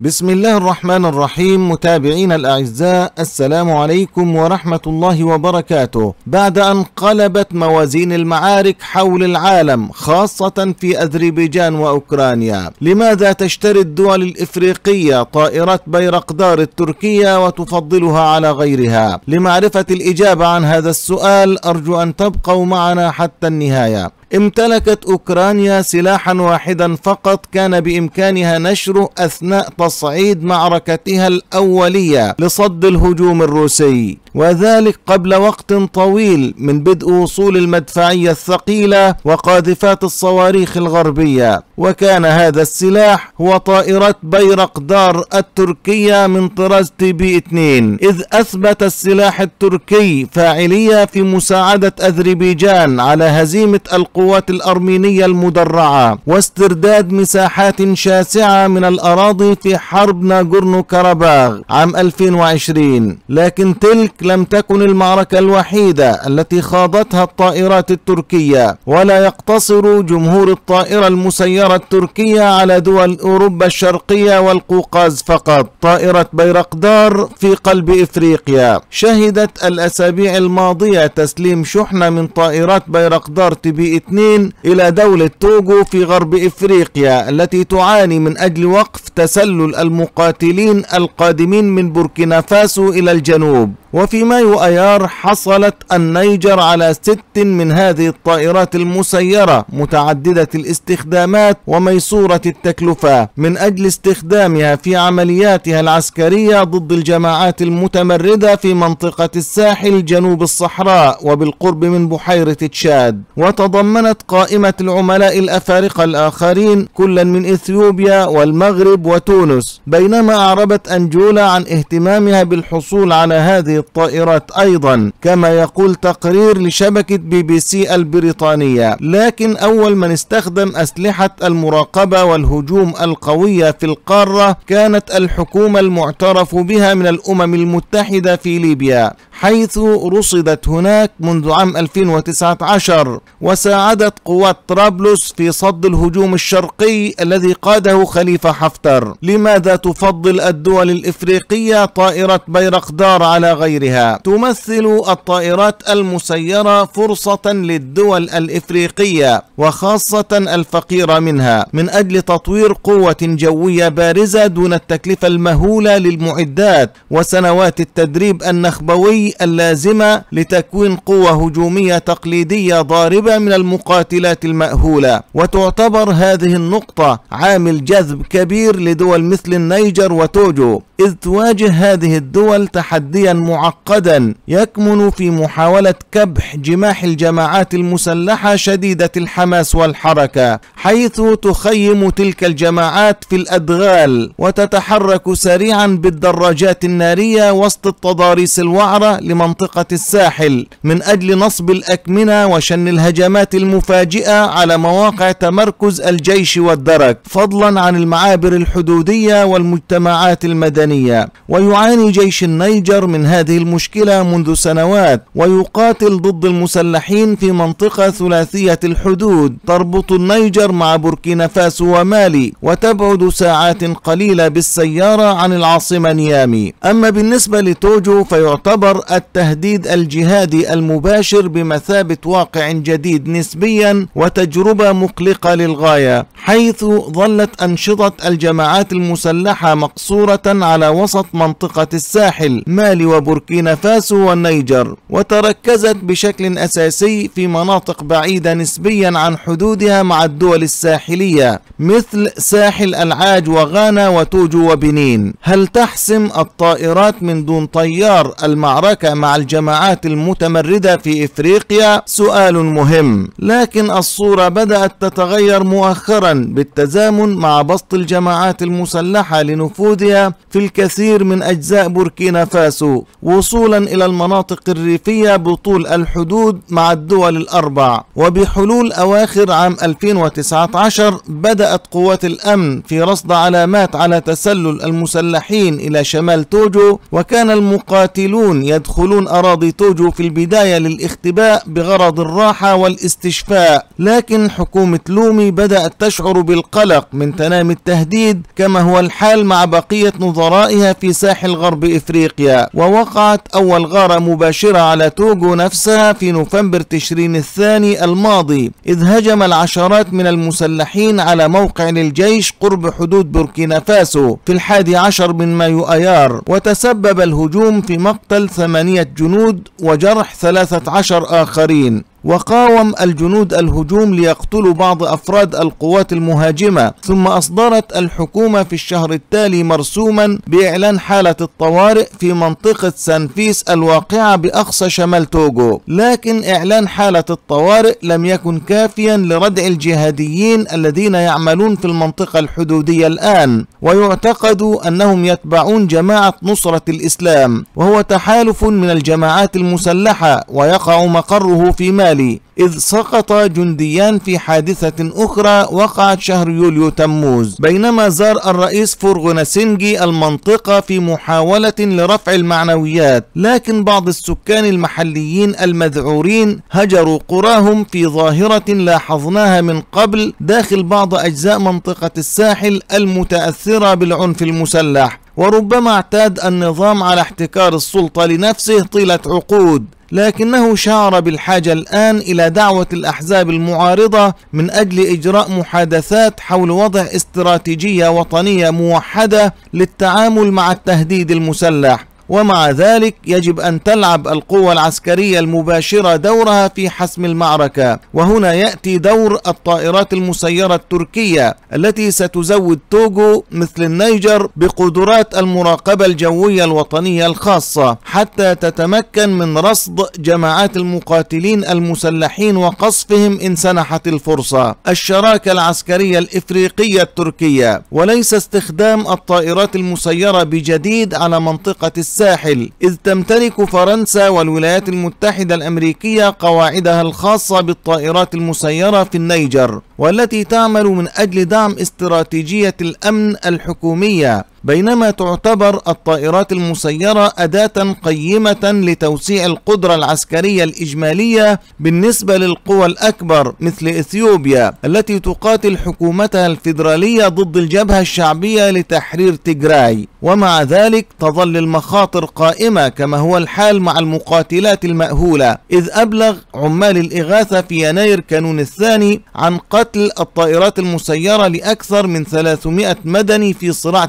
بسم الله الرحمن الرحيم متابعينا الأعزاء السلام عليكم ورحمة الله وبركاته بعد أن قلبت موازين المعارك حول العالم خاصة في أذربيجان وأوكرانيا لماذا تشتري الدول الإفريقية طائرات بيرقدار التركية وتفضلها على غيرها لمعرفة الإجابة عن هذا السؤال أرجو أن تبقوا معنا حتى النهاية امتلكت أوكرانيا سلاحا واحدا فقط. كان بإمكانها نشره أثناء تصعيد معركتها الأولية لصد الهجوم الروسي. وذلك قبل وقت طويل من بدء وصول المدفعية الثقيلة وقاذفات الصواريخ الغربية. وكان هذا السلاح هو طائرة بيرقدار التركية من طراز تي بي 2 إذ أثبت السلاح التركي فاعلية في مساعدة أذربيجان على هزيمة القوات الأرمينية المدرعة واسترداد مساحات شاسعة من الأراضي في حرب ناغورنو كاراباغ عام 2020 لكن تلك لم تكن المعركة الوحيدة التي خاضتها الطائرات التركية ولا يقتصر جمهور الطائرة المسيرة التركية على دول أوروبا الشرقية والقوقاز فقط. طائرة بيرقدار في قلب إفريقيا. شهدت الأسابيع الماضية تسليم شحنة من طائرات بيرقدار تي بي 2 إلى دولة توغو في غرب إفريقيا التي تعاني من أجل وقف تسلل المقاتلين القادمين من بوركينا فاسو إلى الجنوب. وفي مايو أيار حصلت النيجر على ست من هذه الطائرات المسيرة متعددة الاستخدامات وميسورة التكلفة. من أجل استخدامها في عملياتها العسكرية ضد الجماعات المتمردة في منطقة الساحل جنوب الصحراء وبالقرب من بحيرة تشاد. وتضمنت قائمة العملاء الأفارقة الآخرين كلا من إثيوبيا والمغرب وتونس. بينما أعربت أنجولا عن اهتمامها بالحصول على هذه الطائرات أيضا كما يقول تقرير لشبكة بي بي سي البريطانية. لكن أول من استخدم أسلحة المراقبة والهجوم القوية في القارة كانت الحكومة المعترف بها من الأمم المتحدة في ليبيا. حيث رصدت هناك منذ عام 2019 وساعدت قوات طرابلس في صد الهجوم الشرقي الذي قاده خليفة حفتر. لماذا تفضل الدول الإفريقية طائرة بيرقدار على غيرها؟ تمثل الطائرات المسيرة فرصة للدول الإفريقية وخاصة الفقيرة منها من أجل تطوير قوة جوية بارزة دون التكلفة المهولة للمعدات. وسنوات التدريب النخبوي اللازمة لتكوين قوة هجومية تقليدية ضاربة من المقاتلات المأهولة. وتعتبر هذه النقطة عامل جذب كبير لدول مثل النيجر وتوجو إذ تواجه هذه الدول تحديا معقدا يكمن في محاولة كبح جماح الجماعات المسلحة شديدة الحماس والحركة حيث تخيم تلك الجماعات في الأدغال وتتحرك سريعا بالدراجات النارية وسط التضاريس الوعرة لمنطقة الساحل من أجل نصب الأكمنة وشن الهجمات المفاجئة على مواقع تمركز الجيش والدرك فضلا عن المعابر الحدودية والمجتمعات المدنية. ويعاني جيش النيجر من هذه المشكلة منذ سنوات ويقاتل ضد المسلحين في منطقة ثلاثية الحدود. تربط النيجر مع بوركينا فاسو ومالي وتبعد ساعات قليلة بالسيارة عن العاصمة نيامي. أما بالنسبة لتوجو فيعتبر التهديد الجهادي المباشر بمثابة واقع جديد نسبيا وتجربة مقلقة للغاية حيث ظلت أنشطة الجماعات المسلحة مقصورة على وسط منطقة الساحل مالي وبوركينا فاسو والنيجر وتركزت بشكل أساسي في مناطق بعيدة نسبيا عن حدودها مع الدول الساحلية مثل ساحل العاج وغانا وتوجو وبنين. هل تحسم الطائرات من دون طيار المعركة مع الجماعات المتمردة في إفريقيا سؤال مهم. لكن الصورة بدأت تتغير مؤخرا بالتزامن مع بسط الجماعات المسلحة لنفوذها في الكثير من أجزاء بوركينا فاسو وصولا إلى المناطق الريفية بطول الحدود مع الدول الأربع. وبحلول أواخر عام 2019 بدأت قوات الأمن في رصد علامات على تسلل المسلحين إلى شمال توجو وكان المقاتلون يدخلون يدخلون أراضي توجو في البداية للاختباء بغرض الراحة والاستشفاء لكن حكومة لومي بدأت تشعر بالقلق من تنامي التهديد كما هو الحال مع بقية نظرائها في ساحل غرب إفريقيا. ووقعت أول غارة مباشرة على توجو نفسها في نوفمبر تشرين الثاني الماضي إذ هجم العشرات من المسلحين على موقع للجيش قرب حدود بوركينا فاسو في الحادي عشر من مايو أيار وتسبب الهجوم في مقتل ثمانية جنود وجرح ثلاثة عشر آخرين. وقاوم الجنود الهجوم ليقتلوا بعض أفراد القوات المهاجمة ثم أصدرت الحكومة في الشهر التالي مرسوما بإعلان حالة الطوارئ في منطقة سافانيس الواقعة بأقصى شمال توغو. لكن إعلان حالة الطوارئ لم يكن كافيا لردع الجهاديين الذين يعملون في المنطقة الحدودية الآن ويعتقد أنهم يتبعون جماعة نصرة الإسلام وهو تحالف من الجماعات المسلحة ويقع مقره في مالي. التالي إذ سقط جنديان في حادثة أخرى وقعت شهر يوليو تموز بينما زار الرئيس فورغوناسينجي المنطقة في محاولة لرفع المعنويات لكن بعض السكان المحليين المذعورين هجروا قراهم في ظاهرة لاحظناها من قبل داخل بعض أجزاء منطقة الساحل المتأثرة بالعنف المسلح وربما اعتاد النظام على احتكار السلطة لنفسه طيلة عقود. لكنه شعر بالحاجة الآن إلى دعوة الأحزاب المعارضة من أجل إجراء محادثات حول وضع استراتيجية وطنية موحدة للتعامل مع التهديد المسلح. ومع ذلك يجب أن تلعب القوة العسكرية المباشرة دورها في حسم المعركة. وهنا يأتي دور الطائرات المسيرة التركية التي ستزود توغو مثل النيجر بقدرات المراقبة الجوية الوطنية الخاصة حتى تتمكن من رصد جماعات المقاتلين المسلحين وقصفهم إن سنحت الفرصة. الشراكة العسكرية الإفريقية التركية وليس استخدام الطائرات المسيرة بجديد على منطقة الساحل إذ تمتلك فرنسا والولايات المتحدة الأمريكية قواعدها الخاصة بالطائرات المسيرة في النيجر والتي تعمل من أجل دعم استراتيجية الأمن الحكومية. بينما تعتبر الطائرات المسيرة أداة قيمة لتوسيع القدرة العسكرية الإجمالية بالنسبة للقوى الأكبر مثل إثيوبيا التي تقاتل حكومتها الفيدرالية ضد الجبهة الشعبية لتحرير تيغراي. ومع ذلك تظل المخاطر قائمة كما هو الحال مع المقاتلات المأهولة. إذ أبلغ عمال الإغاثة في يناير كانون الثاني عن قتل الطائرات المسيرة لأكثر من 300 مدني في صراع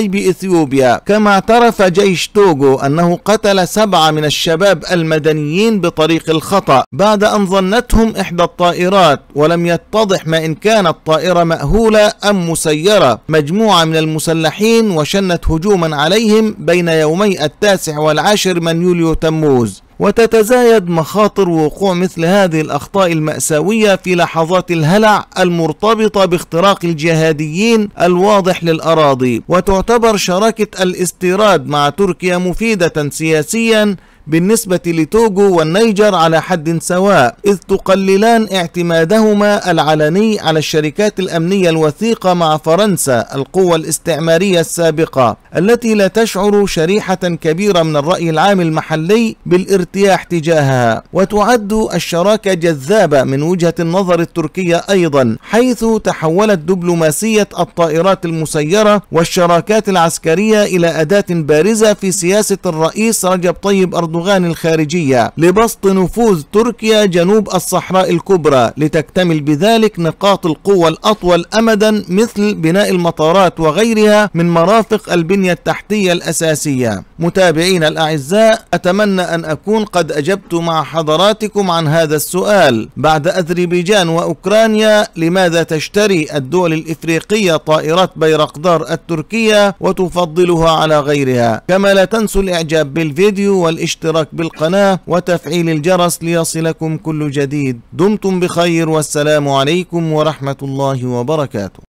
تيغراي بإثيوبيا كما اعترف جيش توغو أنه قتل سبعة من الشباب المدنيين بطريق الخطأ بعد أن ظنتهم إحدى الطائرات ولم يتضح ما إن كانت طائرة مأهولة أم مسيرة. مجموعة من المسلحين وشنت هجوما عليهم بين يومي التاسع والعاشر من يوليو تموز. وتتزايد مخاطر وقوع مثل هذه الأخطاء المأساوية في لحظات الهلع المرتبطة باختراق الجهاديين الواضح للأراضي. وتعتبر شراكة الاستيراد مع تركيا مفيدة سياسيا بالنسبة لتوغو والنيجر على حد سواء إذ تقللان اعتمادهما العلني على الشركات الأمنية الوثيقة مع فرنسا القوة الاستعمارية السابقة التي لا تشعر شريحة كبيرة من الرأي العام المحلي بالارتياح تجاهها. وتعد الشراكة جذابة من وجهة النظر التركية أيضا حيث تحولت دبلوماسية الطائرات المسيرة والشراكات العسكرية إلى أداة بارزة في سياسة الرئيس رجب طيب أردوغان. أردوغان الخارجية لبسط نفوذ تركيا جنوب الصحراء الكبرى لتكتمل بذلك نقاط القوة الأطول أمدا مثل بناء المطارات وغيرها من مرافق البنية التحتية الأساسية. متابعين الأعزاء أتمنى أن أكون قد أجبت مع حضراتكم عن هذا السؤال. بعد أذربيجان وأوكرانيا لماذا تشتري الدول الإفريقية طائرات بيرقدار التركية وتفضلها على غيرها؟ كما لا تنسوا الإعجاب بالفيديو والاشتراك الاشتراك بالقناة وتفعيل الجرس ليصلكم كل جديد. دمتم بخير والسلام عليكم ورحمة الله وبركاته.